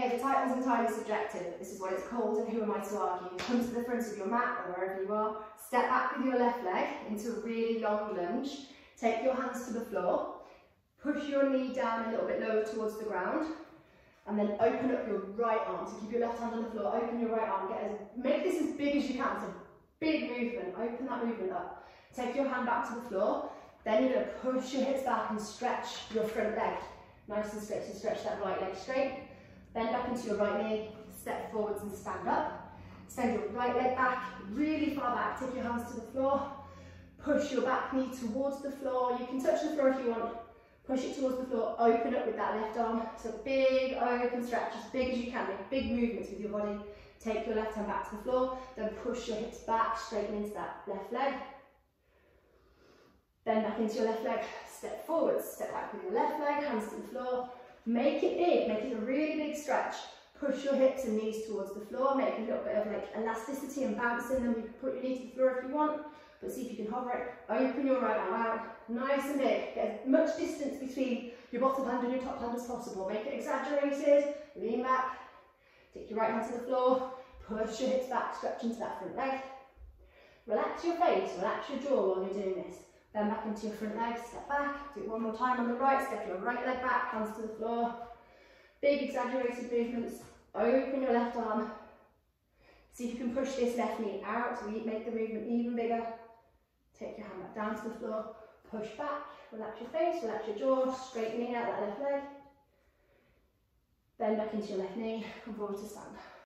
Okay, the title's entirely subjective, but this is what it's called, and who am I to argue? Come to the front of your mat, or wherever you are, step back with your left leg into a really long lunge, take your hands to the floor, push your knee down a little bit lower towards the ground, and then open up your right arm. So keep your left hand on the floor, open your right arm, get as, make this as big as you can, it's a big movement, open that movement up. Take your hand back to the floor, then you're to push your hips back and stretch your front leg. Nice and straight, so stretch that right leg straight. Into your right knee, step forwards and stand up. Send your right leg back, really far back, take your hands to the floor. Push your back knee towards the floor. You can touch the floor if you want. Push it towards the floor, open up with that left arm. So big open stretch, as big as you can, make big movements with your body. Take your left hand back to the floor, then push your hips back, straighten into that left leg. Bend back into your left leg, step forwards, step back with your left leg, hands to the floor. Make it big, make it a really big stretch. Push your hips and knees towards the floor, make a little bit of like elasticity and bounce in them. You can put your knee to the floor if you want, but see if you can hover it. Open your right arm out, nice and big. Get as much distance between your bottom hand and your top hand as possible. Make it exaggerated, lean back, take your right hand to the floor, push your hips back, stretch into that front leg. Relax your face, relax your jaw while you're doing this. Then back into your front leg, step back, do it one more time on the right, step your right leg back, hands to the floor. Big exaggerated movements, open your left arm. See if you can push this left knee out to make the movement even bigger. Take your hand back down to the floor, push back, relax your face, relax your jaw, straightening out that left leg. Bend back into your left knee, come forward to stand.